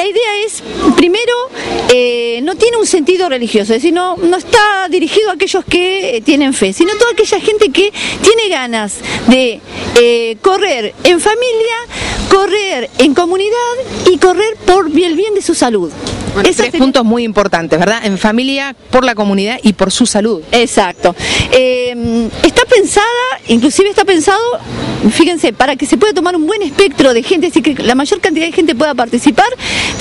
La idea es, primero, eh, no tiene un sentido religioso, es decir, no, no está dirigido a aquellos que eh, tienen fe, sino a toda aquella gente que tiene ganas de eh, correr en familia, correr en comunidad y correr por el bien de su salud. Bueno, tres puntos muy importantes, ¿verdad? En familia, por la comunidad y por su salud. Exacto. Pensada, inclusive está pensado, fíjense, para que se pueda tomar un buen espectro de gente, así que la mayor cantidad de gente pueda participar,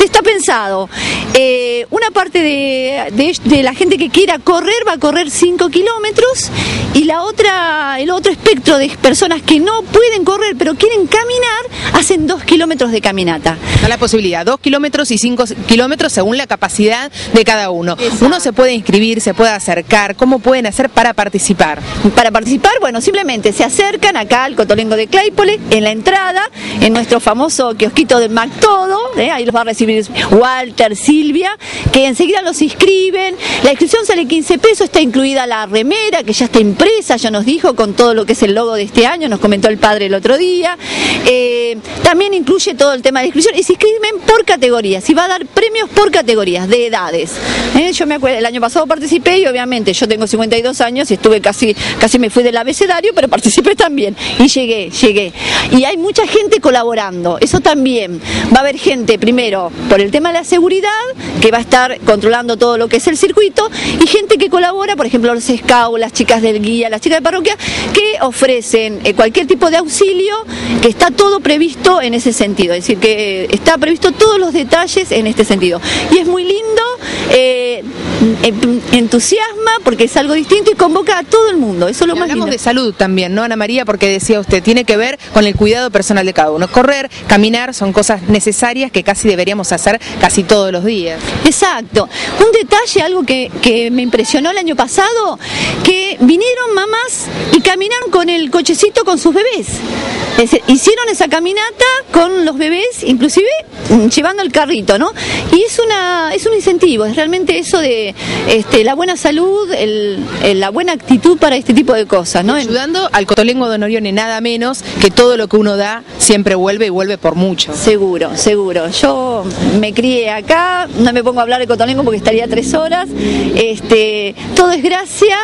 está pensado. Eh, una parte de, la gente que quiera correr va a correr 5 kilómetros y la otra, el otro espectro de personas que no pueden correr pero quieren caminar, hacen 2 kilómetros de caminata. La posibilidad, 2 kilómetros y 5 kilómetros según la capacidad de cada uno. Uno se puede inscribir, se puede acercar, ¿cómo pueden hacer para participar? Para participar, bueno, simplemente se acercan acá al Cotolengo de Claypole, en la entrada, en nuestro famoso kiosquito del MacTodo, ¿eh? ahí los va a recibir Walter, Silvia, que enseguida los inscriben. La inscripción sale 15 pesos, está incluida la remera, que ya está impresa, ya nos dijo, con todo lo que es el logo de este año, nos comentó el padre el otro día. Eh, también incluye todo el tema de inscripción y se inscriben por categorías, y va a dar premios por categorías de edades. ¿eh? Yo me acuerdo, el año pasado participé y obviamente yo tengo 52 años y estuve casi, casi me fui abecedario, pero participé también y llegué, llegué. Y hay mucha gente colaborando, eso también. Va a haber gente, primero, por el tema de la seguridad, que va a estar controlando todo lo que es el circuito, y gente que colabora, por ejemplo, los scouts, las chicas del guía, las chicas de parroquia, que ofrecen eh, cualquier tipo de auxilio, que está todo previsto en ese sentido, es decir, que eh, está previsto todos los detalles en este sentido. Y es muy lindo, eh, entusiasma, porque es algo distinto y convoca a todo el mundo, eso es lo más lindo. de salud también, ¿no, Ana María? Porque decía usted, tiene que ver con el cuidado personal de cada uno. Correr, caminar, son cosas necesarias que casi deberíamos hacer casi todos los días. Exacto. Un detalle, algo que, me impresionó el año pasado, que vinieron mamás y caminaron con el cochecito con sus bebés. hicieron esa caminata con los bebés, inclusive mm, llevando el carrito, ¿no? Y es una es un incentivo, es realmente eso de este, la buena salud, la buena actitud para este tipo de cosas, ¿no? Ayudando al cotolengo de Norione, nada menos que todo lo que uno da siempre vuelve y vuelve por mucho. Seguro, seguro. Yo me crié acá, no me pongo a hablar de cotolengo porque estaría tres horas. Este, todo es gracia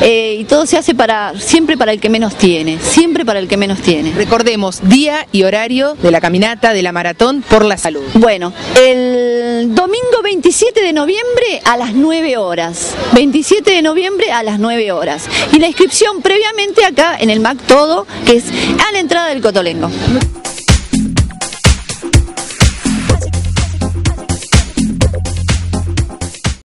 eh, y todo se hace para siempre para el que menos tiene, siempre para el que menos tiene. Recordemos día y horario de la caminata, de la maratón por la salud. Bueno, el domingo 27 de noviembre a las 9 horas. 27 de noviembre a las 9 horas. Y la inscripción previamente acá en el MAC Todo, que es a la entrada del Cotolengo.